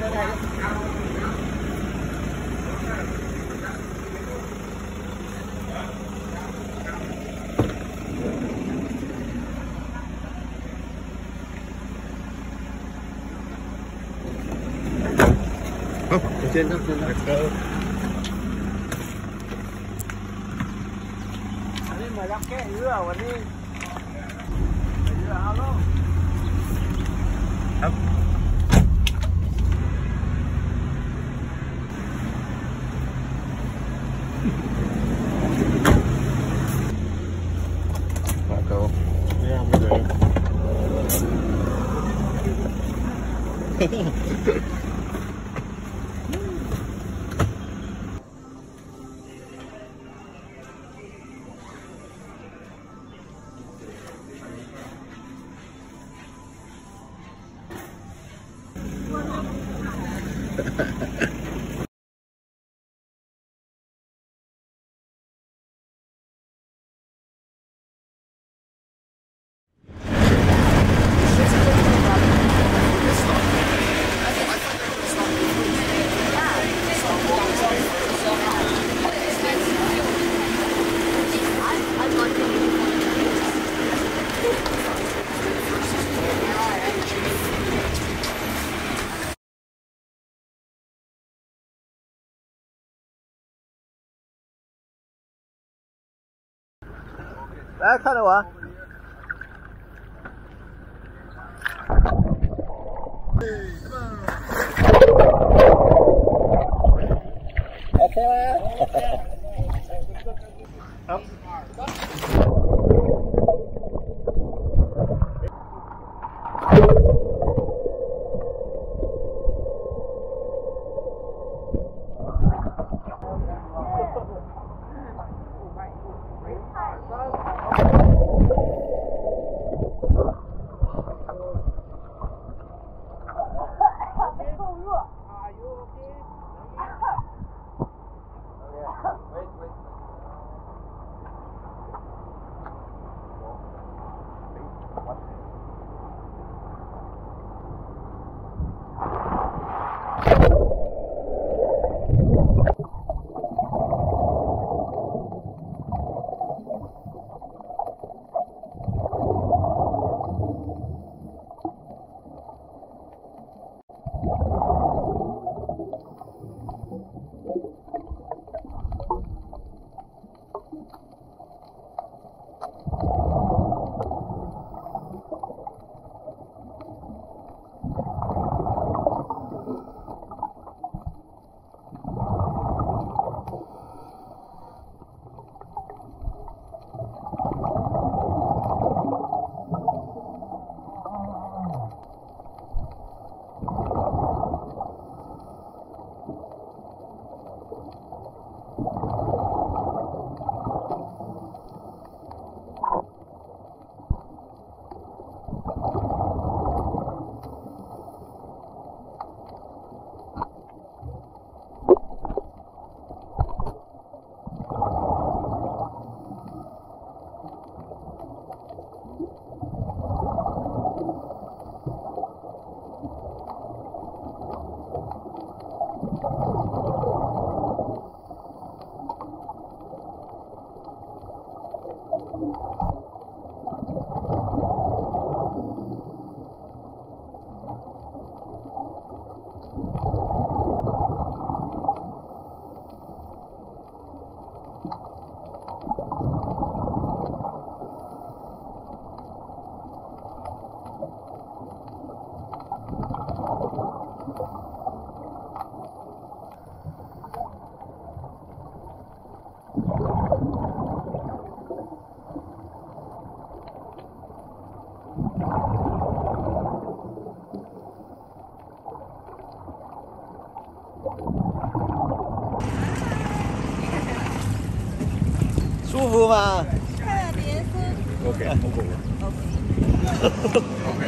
Không, ở trên đó, trên đó. Ini banyak kek juga ini. Iya, halo. Quả Ha ha ha. 来看着我。OK。好。舒服吗？特别舒服。OK，好酷。OK。